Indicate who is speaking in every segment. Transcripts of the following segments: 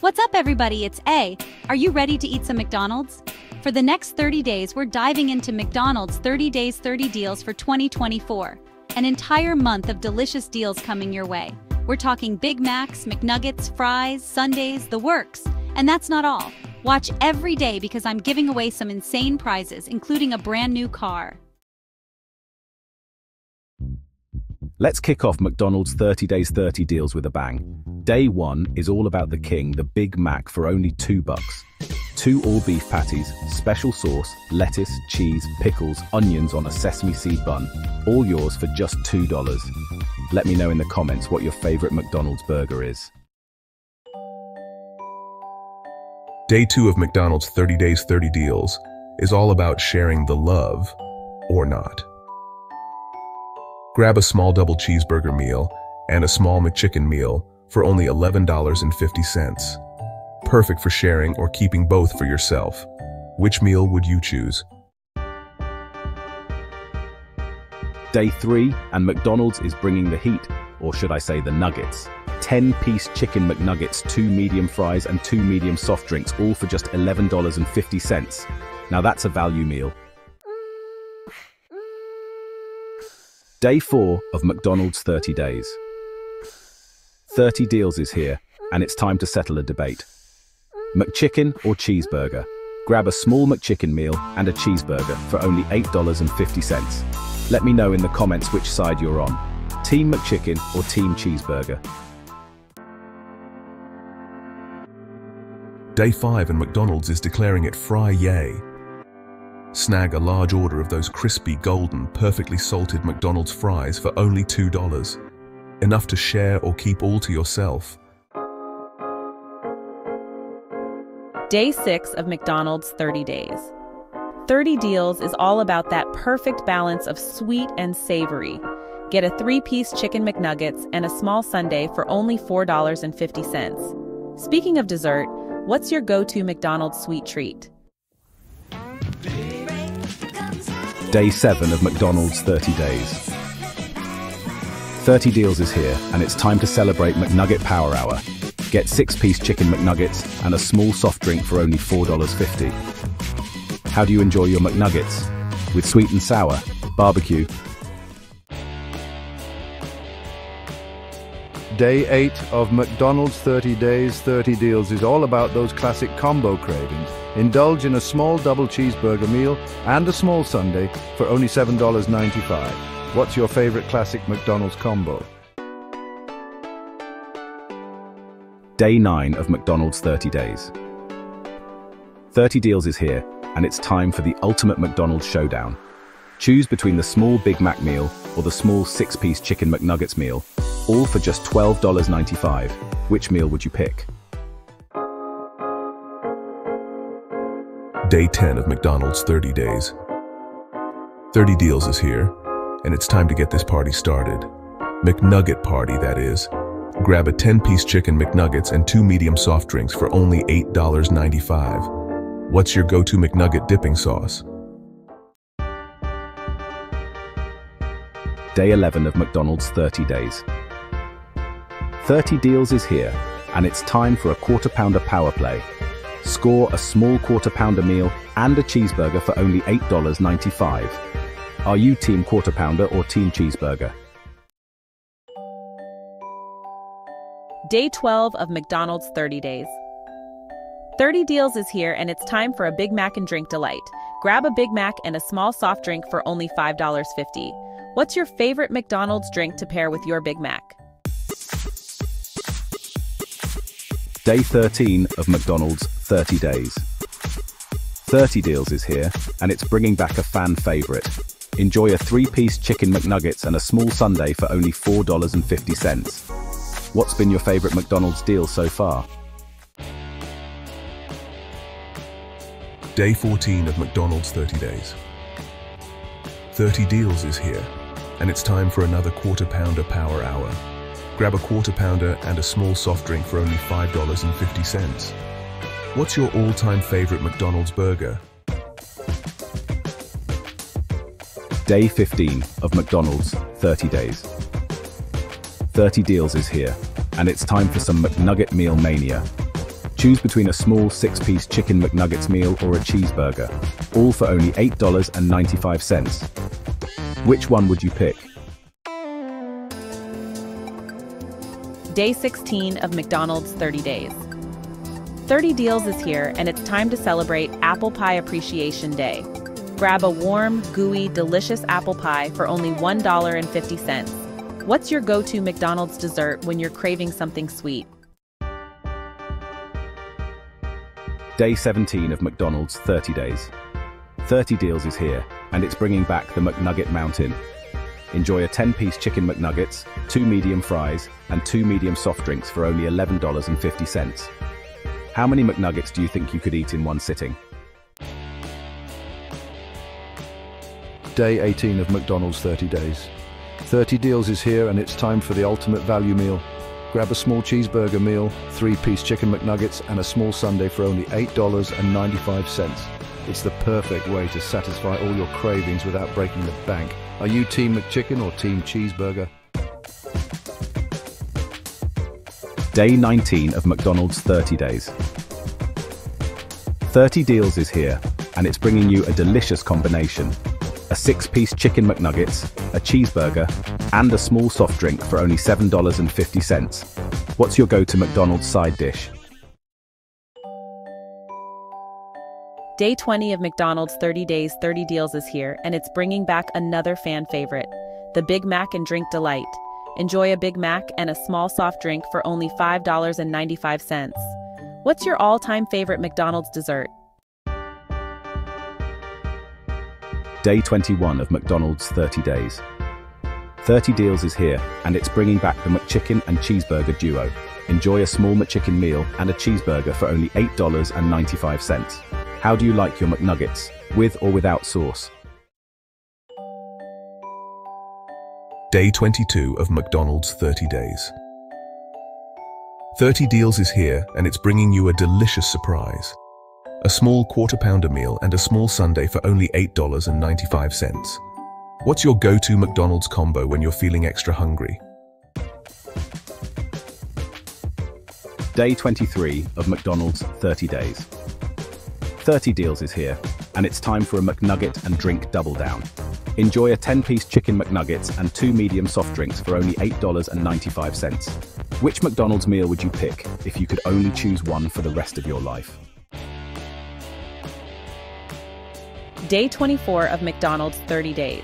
Speaker 1: What's up, everybody? It's A. Are you ready to eat some McDonald's? For the next 30 days, we're diving into McDonald's 30 Days 30 Deals for 2024. An entire month of delicious deals coming your way. We're talking Big Macs, McNuggets, fries, Sundaes, the works. And that's not all. Watch every day because I'm giving away some insane prizes, including a brand new car.
Speaker 2: Let's kick off McDonald's 30 Days 30 Deals with a bang. Day 1 is all about the king, the Big Mac, for only 2 bucks. Two all-beef patties, special sauce, lettuce, cheese, pickles, onions on a sesame seed bun. All yours for just $2. Let me know in the comments what your favorite McDonald's burger is.
Speaker 3: Day 2 of McDonald's 30 Days 30 Deals is all about sharing the love, or not. Grab a small double cheeseburger meal and a small McChicken meal for only $11.50. Perfect for sharing or keeping both for yourself. Which meal would you choose?
Speaker 2: Day 3, and McDonald's is bringing the heat, or should I say the nuggets. 10-piece chicken McNuggets, 2 medium fries and 2 medium soft drinks, all for just $11.50. Now that's a value meal. Day 4 of McDonald's 30 Days. 30 Deals is here, and it's time to settle a debate. McChicken or cheeseburger? Grab a small McChicken meal and a cheeseburger for only $8.50. Let me know in the comments which side you're on. Team McChicken or Team Cheeseburger?
Speaker 3: Day 5 and McDonald's is declaring it Fry Yay. Snag a large order of those crispy, golden, perfectly salted McDonald's fries for only $2. Enough to share or keep all to yourself.
Speaker 4: Day 6 of McDonald's 30 Days. 30 Deals is all about that perfect balance of sweet and savory. Get a three piece chicken McNuggets and a small sundae for only $4.50. Speaking of dessert, what's your go to McDonald's sweet treat?
Speaker 2: Day 7 of McDonald's 30 Days. 30 Deals is here, and it's time to celebrate McNugget Power Hour. Get 6-piece chicken McNuggets and a small soft drink for only $4.50. How do you enjoy your McNuggets? With sweet and sour, barbecue,
Speaker 5: Day 8 of McDonald's 30 Days 30 Deals is all about those classic combo cravings. Indulge in a small double cheeseburger meal and a small sundae for only $7.95. What's your favorite classic McDonald's combo?
Speaker 2: Day 9 of McDonald's 30 Days. 30 Deals is here, and it's time for the ultimate McDonald's showdown. Choose between the small Big Mac meal or the small 6-piece chicken McNuggets meal, all for just $12.95. Which meal would you pick?
Speaker 3: Day 10 of McDonald's 30 Days. 30 Deals is here, and it's time to get this party started. McNugget Party, that is. Grab a 10-piece chicken McNuggets and two medium soft drinks for only $8.95. What's your go-to McNugget dipping sauce?
Speaker 2: Day 11 of McDonald's 30 Days. 30 Deals is here, and it's time for a quarter pounder power play. Score a small quarter pounder meal and a cheeseburger for only $8.95. Are you Team Quarter Pounder or Team Cheeseburger?
Speaker 4: Day 12 of McDonald's 30 Days. 30 Deals is here, and it's time for a Big Mac and drink delight. Grab a Big Mac and a small soft drink for only $5.50. What's your favorite McDonald's drink to pair with your Big Mac?
Speaker 2: Day 13 of McDonald's 30 Days. 30 Deals is here, and it's bringing back a fan favorite. Enjoy a three-piece chicken McNuggets and a small sundae for only $4.50. What's been your favorite McDonald's deal so far?
Speaker 3: Day 14 of McDonald's 30 Days. 30 Deals is here, and it's time for another quarter pounder power hour. Grab a quarter pounder and a small soft drink for only $5.50. What's your all-time favorite McDonald's burger?
Speaker 2: Day 15 of McDonald's 30 Days. 30 Deals is here, and it's time for some McNugget Meal Mania. Choose between a small six-piece chicken McNuggets meal or a cheeseburger, all for only $8.95. Which one would you pick?
Speaker 4: Day 16 of McDonald's 30 Days. 30 Deals is here, and it's time to celebrate Apple Pie Appreciation Day. Grab a warm, gooey, delicious apple pie for only $1.50. What's your go to McDonald's dessert when you're craving something sweet?
Speaker 2: Day 17 of McDonald's 30 Days. 30 Deals is here, and it's bringing back the McNugget Mountain. Enjoy a 10-piece chicken McNuggets, two medium fries, and two medium soft drinks for only $11.50. How many McNuggets do you think you could eat in one sitting?
Speaker 5: Day 18 of McDonald's 30 Days. 30 Deals is here and it's time for the ultimate value meal. Grab a small cheeseburger meal, three-piece chicken McNuggets, and a small sundae for only $8.95. It's the perfect way to satisfy all your cravings without breaking the bank. Are you Team McChicken or Team Cheeseburger?
Speaker 2: Day 19 of McDonald's 30 Days. 30 Deals is here, and it's bringing you a delicious combination. A six-piece chicken McNuggets, a cheeseburger, and a small soft drink for only $7.50. What's your go-to McDonald's side dish?
Speaker 4: Day 20 of McDonald's 30 Days 30 Deals is here, and it's bringing back another fan favorite, the Big Mac and Drink Delight. Enjoy a Big Mac and a small soft drink for only $5.95. What's your all-time favorite McDonald's dessert?
Speaker 2: Day 21 of McDonald's 30 Days. 30 Deals is here, and it's bringing back the McChicken and Cheeseburger duo. Enjoy a small McChicken meal and a cheeseburger for only $8.95. How do you like your McNuggets, with or without sauce?
Speaker 3: Day 22 of McDonald's 30 Days. 30 Deals is here, and it's bringing you a delicious surprise. A small quarter pounder meal and a small sundae for only $8.95. What's your go-to McDonald's combo when you're feeling extra hungry?
Speaker 2: Day 23 of McDonald's 30 Days. 30 Deals is here, and it's time for a McNugget and drink double down. Enjoy a 10-piece chicken McNuggets and two medium soft drinks for only $8.95. Which McDonald's meal would you pick if you could only choose one for the rest of your life?
Speaker 4: Day 24 of McDonald's 30 Days.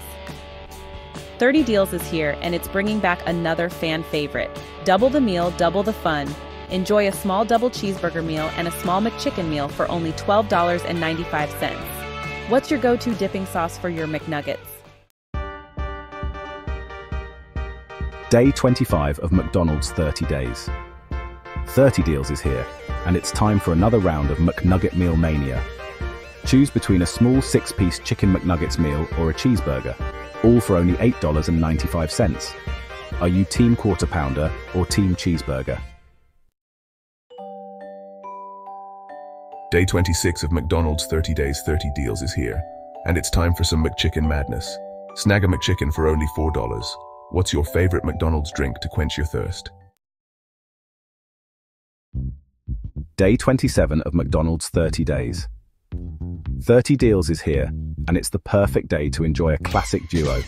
Speaker 4: 30 Deals is here, and it's bringing back another fan favorite. Double the meal, double the fun. Enjoy a small double cheeseburger meal and a small McChicken meal for only $12.95. What's your go-to dipping sauce for your McNuggets?
Speaker 2: Day 25 of McDonald's 30 Days. 30 Deals is here, and it's time for another round of McNugget Meal Mania. Choose between a small six-piece chicken McNuggets meal or a cheeseburger, all for only $8.95. Are you Team Quarter Pounder or Team Cheeseburger?
Speaker 3: Day 26 of McDonald's 30 Days 30 Deals is here, and it's time for some McChicken madness. Snag a McChicken for only $4. What's your favorite McDonald's drink to quench your thirst?
Speaker 2: Day 27 of McDonald's 30 Days. 30 Deals is here, and it's the perfect day to enjoy a classic duo.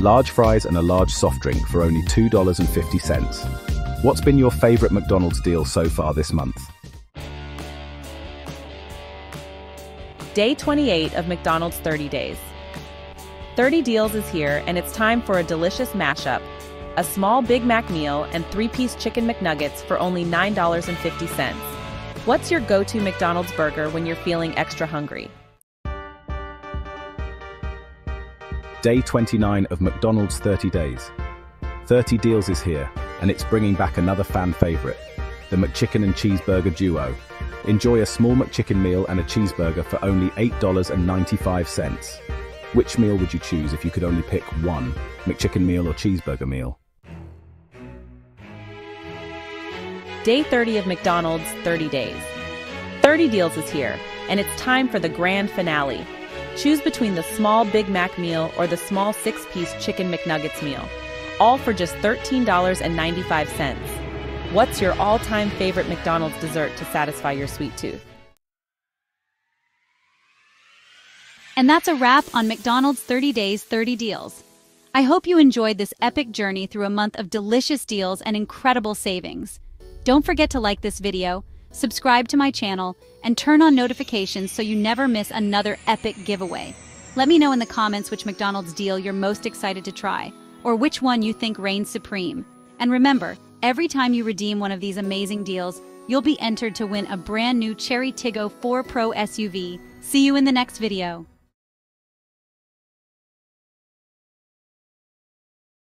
Speaker 2: Large fries and a large soft drink for only $2.50. What's been your favorite McDonald's deal so far this month?
Speaker 4: Day 28 of McDonald's 30 Days. 30 Deals is here, and it's time for a delicious mashup. A small Big Mac meal and three-piece chicken McNuggets for only $9.50. What's your go-to McDonald's burger when you're feeling extra hungry?
Speaker 2: Day 29 of McDonald's 30 Days. 30 Deals is here, and it's bringing back another fan favorite, the McChicken and Cheeseburger duo. Enjoy a small McChicken meal and a cheeseburger for only $8.95. Which meal would you choose if you could only pick one, McChicken meal or cheeseburger meal?
Speaker 4: Day 30 of McDonald's 30 Days. 30 Deals is here, and it's time for the grand finale. Choose between the small Big Mac meal or the small six piece Chicken McNuggets meal, all for just $13.95. What's your all-time favorite McDonald's dessert to satisfy your sweet tooth?
Speaker 1: And that's a wrap on McDonald's 30 Days 30 Deals. I hope you enjoyed this epic journey through a month of delicious deals and incredible savings. Don't forget to like this video, subscribe to my channel, and turn on notifications so you never miss another epic giveaway. Let me know in the comments which McDonald's deal you're most excited to try, or which one you think reigns supreme. And remember, every time you redeem one of these amazing deals, you'll be entered to win a brand new Chery Tiggo 4 Pro SUV. See you in the next video.